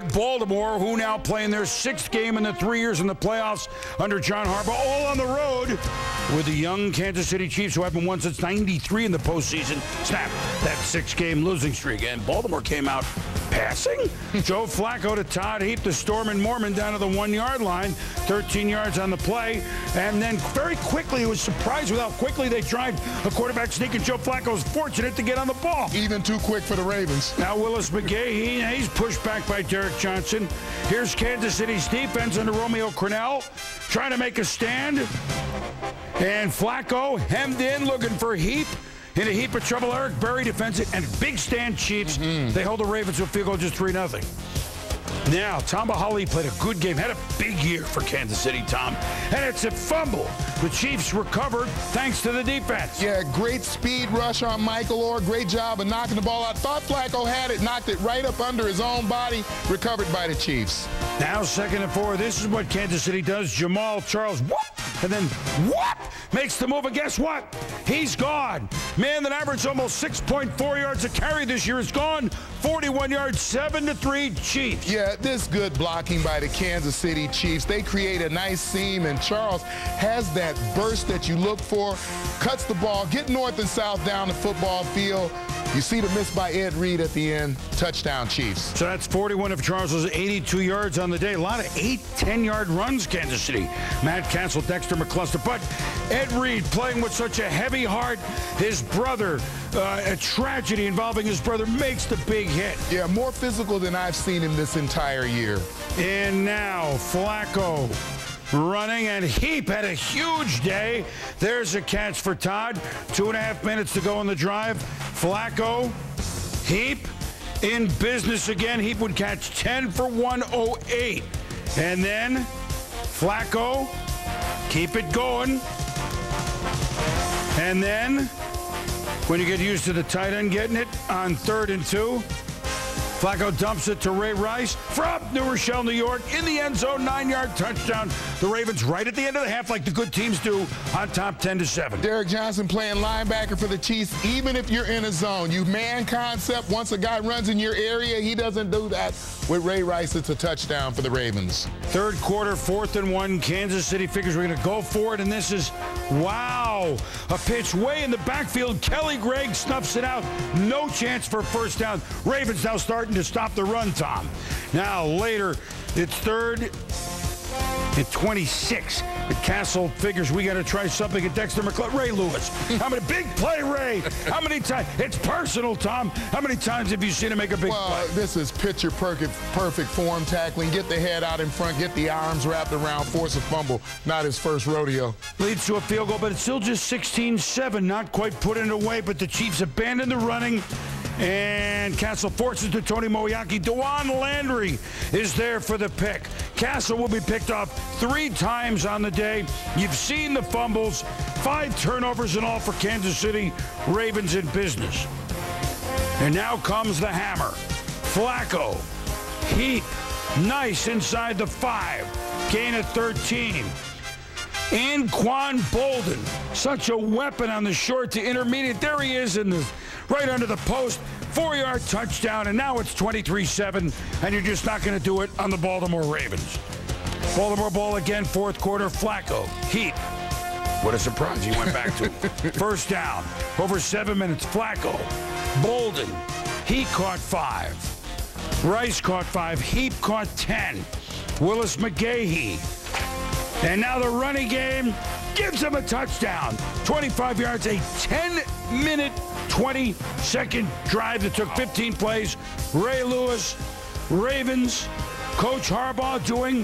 but Baltimore, who now playing their sixth game in the three years in the playoffs under John Harbaugh, all on the road with the young Kansas City Chiefs, who haven't won since 93 in the postseason, snap that six-game losing streak. And Baltimore came out passing. Joe Flacco to Todd Heap, the Storm and Mormon down to the one-yard line, 13 yards on the play. And then very quickly, it was surprised with how quickly they tried a quarterback sneak, and Joe Flacco was fortunate to get on the ball. Even too quick for the Ravens. Now Willis McGahee, he, he's pushed back by Derrick Johnson. Here's Kansas City's defense under Romeo Crennel trying to make a stand. And Flacco hemmed in, looking for Heap. In a heap of trouble, Eric Berry defends it, and big stand Chiefs. Mm-hmm. They hold the Ravens to a field goal just 3 0. Now, Tamba Hali played a good game, had a big year for Kansas City, Tom. And it's a fumble. The Chiefs recovered thanks to the defense. Yeah, great speed rush on Michael Oher. Great job of knocking the ball out. Thought Flacco had it, knocked it right up under his own body, recovered by the Chiefs. Now, second and four. This is what Kansas City does. Jamaal Charles, whoop, and then whoop, makes the move. And guess what? He's gone. Man that averaged almost 6.4 yards a carry this year is gone. 41 yards, 7 to 3 Chiefs. Yeah, this good blocking by the Kansas City Chiefs. They create a nice seam, and Charles has that burst that you look for, cuts the ball, get north and south down the football field. You see the miss by Ed Reed at the end. Touchdown, Chiefs. So that's 41 of Charles's 82 yards on the day. A lot of 8, 10-yard runs, Kansas City. Matt Cassel, Dexter McCluster. But Ed Reed playing with such a heavy heart. His brother, uh, a tragedy involving his brother, makes the big hit. Yeah, more physical than I've seen him this entire year. And now, Flacco running, and Heap had a huge day. There's a catch for Todd. Two and a half minutes to go on the drive. Flacco, Heap in business again. Heap would catch 10 for 108. And then Flacco, keep it going. And then when you get used to the tight end getting it on third and two, Flacco dumps it to Ray Rice from New Rochelle, New York, in the end zone, nine-yard touchdown. The Ravens right at the end of the half, like the good teams do, on top 10 to 7. Derrick Johnson playing linebacker for the Chiefs. Even if you're in a zone, you man concept. Once a guy runs in your area, he doesn't do that. With Ray Rice, it's a touchdown for the Ravens. Third quarter, fourth and one. Kansas City figures we're going to go for it, and this is wow, a pitch way in the backfield. Kelly Gregg snuffs it out. No chance for first down. Ravens now starting to stop the run, Tom. Now, later, it's third at 26. The Cassel figures we got to try something at Dexter McCluster. Ray Lewis. How many big play, Ray? How many times? It's personal, Tom. How many times have you seen him make a big well, play? this is picture perfect, perfect form tackling. Get the head out in front, get the arms wrapped around, force a fumble. Not his first rodeo. Leads to a field goal, but it's still just 16-7. Not quite put it away, but the Chiefs abandon the running. And Cassel forces to Tony Moeaki. Dawan Landry is there for the pick. Cassel will be picked off three times on the day. You've seen the fumbles. Five turnovers in all for Kansas City. Ravens in business. And now comes the hammer. Flacco. Heap. Nice inside the five. Gain of 13. Anquan Boldin, such a weapon on the short to intermediate. There he is in the right under the post. Four yard touchdown, and now it's 23 7, and you're just not going to do it on the Baltimore Ravens. Baltimore ball again, fourth quarter. Flacco, Heap. What a surprise he went back to. First down, over seven minutes. Flacco, Boldin, he caught five. Rice caught five. Heap caught 10. Willis McGahee. And now the running game gives him a touchdown. 25 yards, a 10 minute 20 second drive that took 15 plays. Ray Lewis, Ravens, Coach Harbaugh doing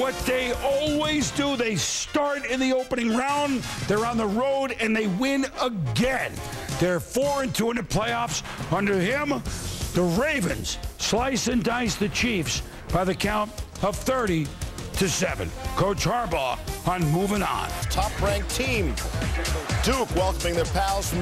what they always do. They start in the opening round, they're on the road, and they win again. They're 4 and 2 in the playoffs. Under him, the Ravens slice and dice the Chiefs by the count of 30 to 7. Coach Harbaugh on moving on. Top ranked team. Duke welcoming their pals